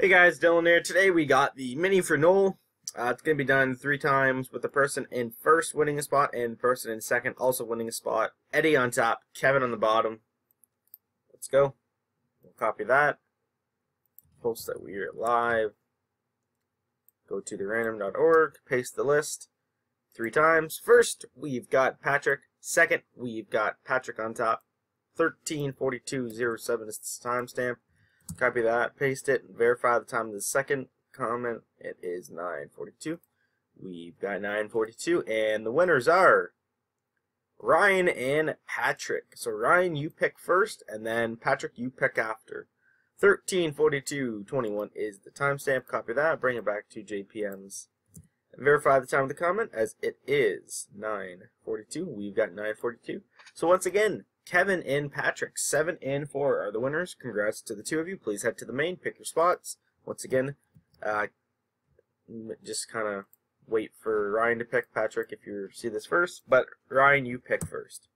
Hey guys, Dylan here. Today we got the mini for Noel. Uh, it's going to be done three times with the person in first winning a spot and person in second also winning a spot. Eddie on top, Kevin on the bottom. Let's go. We'll copy that. Post that we're live. Go to the random.org, paste the list three times. First, we've got Patrick. Second, we've got Patrick on top. 134207 is the timestamp. Copy that, paste it, verify the time of the second comment. It is 9:42. We've got 9:42, and the winners are Ryan and Patrick. So Ryan, you pick first, and then Patrick, you pick after. 13:42:21 is the timestamp. Copy that, bring it back to JPM's. Verify the time of the comment as it is 9:42. We've got 9:42. So once again, Kevin and Patrick, 7 and 4 are the winners. Congrats to the two of you. Please head to the main, pick your spots. Once again, uh, just kind of wait for Ryan to pick Patrick if you see this first. But Ryan, you pick first.